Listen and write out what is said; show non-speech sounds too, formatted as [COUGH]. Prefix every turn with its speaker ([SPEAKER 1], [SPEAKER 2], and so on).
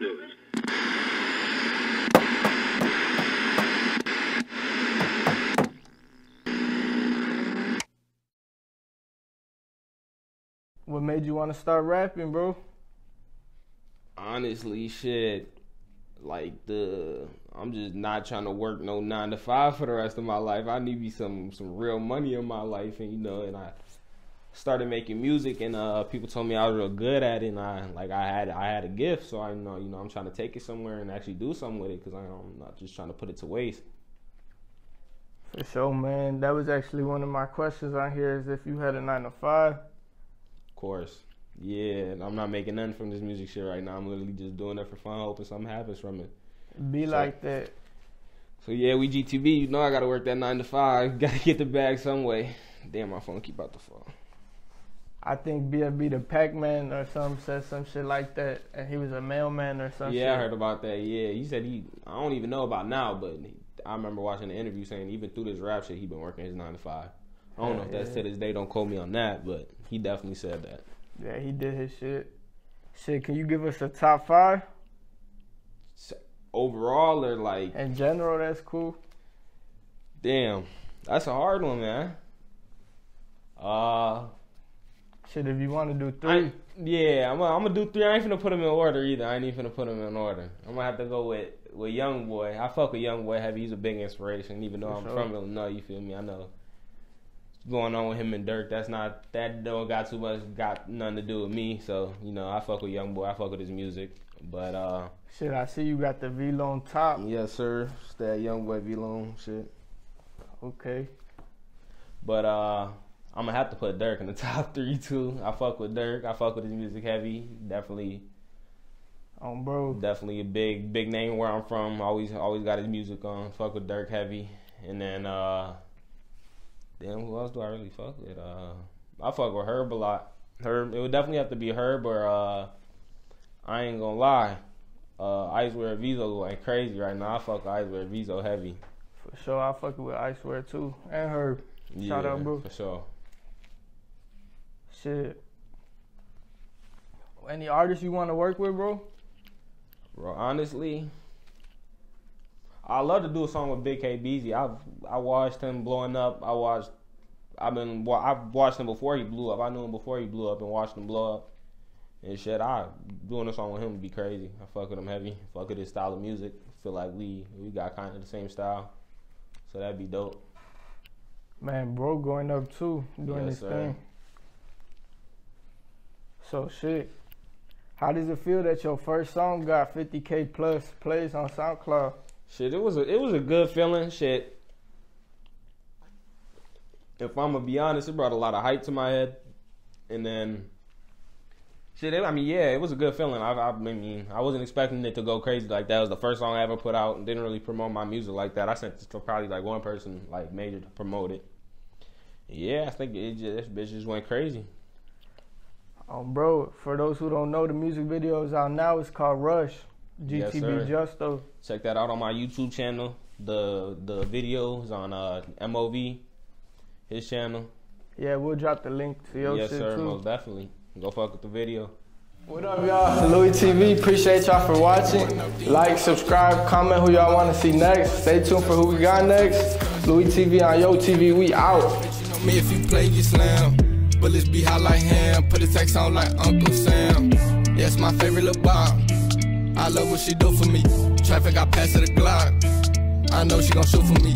[SPEAKER 1] News.
[SPEAKER 2] What made you want to start rapping, bro?
[SPEAKER 3] Honestly, shit. Like the, I'm just not trying to work no nine to five for the rest of my life. I need me some some real money in my life, and you know, and I started making music, and uh, people told me I was real good at it, and I like I had I had a gift, so I know you know I'm trying to take it somewhere and actually do something with it, because I'm not just trying to put it to waste.
[SPEAKER 2] For sure, man. That was actually one of my questions on here is if you had a nine to five.
[SPEAKER 3] Of course. Yeah, I'm not making nothing from this music shit right now. I'm literally just doing it for fun, hoping something happens from it.
[SPEAKER 2] Be
[SPEAKER 3] So-
[SPEAKER 2] like that.
[SPEAKER 3] So yeah, we GTB. You know I gotta work that nine to five. [LAUGHS] Gotta get the bag some way. Damn, my phone keep about to fall.
[SPEAKER 2] I think BFB the Packman or some said some shit like that, and he was a mailman or some
[SPEAKER 3] yeah, I heard about that. Yeah, he said he. I don't even know about now, but he, I remember watching the interview saying even through this rap shit, he been working his nine to five. I don't know if that's
[SPEAKER 2] Yeah.
[SPEAKER 3] to this day. Don't quote me on that, but he definitely said that.
[SPEAKER 2] Yeah, he did his shit. Shit, can you give us a top five?
[SPEAKER 3] Overall, they're like,
[SPEAKER 2] In general, that's cool.
[SPEAKER 3] damn, that's a hard one, man. Uh,
[SPEAKER 2] Shit, if you want to do three,
[SPEAKER 3] I, yeah, I'm gonna, do three. I ain't finna put them in order either. I ain't even finna put them in order. I'm gonna have to go with with Young Boy. I fuck with Young Boy heavy. He's a big inspiration, even though
[SPEAKER 2] For
[SPEAKER 3] I'm
[SPEAKER 2] sure.
[SPEAKER 3] from Illinois. You feel me? I know what's going on with him and Durk. That's not that don't got too much got nothing to do with me. So you know, I fuck with Young Boy. I fuck with his music. But uh,
[SPEAKER 2] shit, I see you got the V on top.
[SPEAKER 3] yes, sir. It's that Young Boy V-Lone shit.
[SPEAKER 2] Okay.
[SPEAKER 3] But uh, I'm gonna have to put Durk in the [LAUGHS] top three too. I fuck with Durk. I fuck with his music heavy. Definitely.
[SPEAKER 2] Um, bro.
[SPEAKER 3] Definitely a big big name where I'm from. Always always got his music on. Fuck with Durk heavy, and then uh, then who else do I really fuck with? Uh, I fuck with Herb a lot. Herb, it would definitely have to be Herb or uh, I ain't gonna lie. Uh, Icewear Vezzo going crazy right now. I fuck with Icewear Vezzo heavy.
[SPEAKER 2] For sure, I fuck with Icewear too. And her. Shout out, bro.
[SPEAKER 3] for sure.
[SPEAKER 2] Shit. Any artists you want to work with, bro?
[SPEAKER 3] Bro, honestly, I love to do a song with Big Kay Beezy. I've I watched him blowing up. I watched. I've been. I've watched him before he blew up. I knew him before he blew up and watched him blow up. And shit, I doing a song with him would be crazy. I fuck with him heavy. Fuck with his style of music. Feel like we we got kind of the same style, so that'd be dope.
[SPEAKER 2] Man, bro, going up too, doing
[SPEAKER 3] Yes,
[SPEAKER 2] this
[SPEAKER 3] sir.
[SPEAKER 2] thing. So shit. How does it feel that your first song got 50k plus plays on SoundCloud?
[SPEAKER 3] Shit, it was a it was a good feeling. Shit. If I'm gonna be honest, it brought a lot of hype to my head, and then, shit. It, I mean, yeah, it was a good feeling. I, I, I mean, I wasn't expecting it to go crazy like that. It was the first song I ever put out, and didn't really promote my music like that. I sent to probably like one person, like major, to promote it. Yeah, I think it just this bitch just went crazy.
[SPEAKER 2] Um, bro, for those who don't know, the music video is out now. It's called Rush. GTB
[SPEAKER 3] sir.
[SPEAKER 2] Justoo.
[SPEAKER 3] Check that out on my YouTube channel. The the video is on uh MOV, his channel.
[SPEAKER 2] Yeah, we'll drop the link to your
[SPEAKER 3] yes,
[SPEAKER 2] shit
[SPEAKER 3] sir,
[SPEAKER 2] too.
[SPEAKER 3] most definitely. Go fuck with the video.
[SPEAKER 2] What up, y'all? LuiTV. Appreciate y'all for watching. Like, subscribe, comment who y'all want to see next. Stay tuned for who we got next. LuiTV on Yo TV. We out.
[SPEAKER 4] Bullets be hot like ham. Put the text on like Uncle Sam. Yeah, it's my favorite little bomb. I love what she do for me. Traffic, I pass her the Glock. I know she gon' shoot for me.